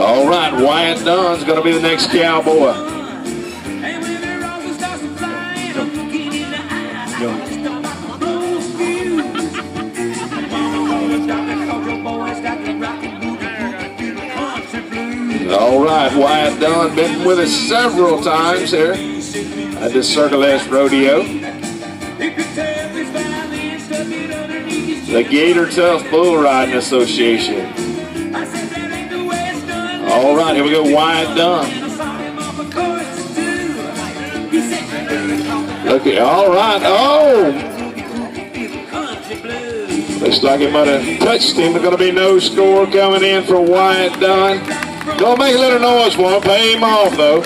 All right, Wyatt Duyn's going to be the next cowboy. All right, Wyatt Duyn been with us several times here at this Circle S rodeo. The Gator Tough Bull Riding Association. All right, here we go, Wyatt Duyn. Okay, all right, oh! Looks like it might have touched him. There's going to be no score coming in for Wyatt Duyn. Don't make a little noise for him. Pay him off, though.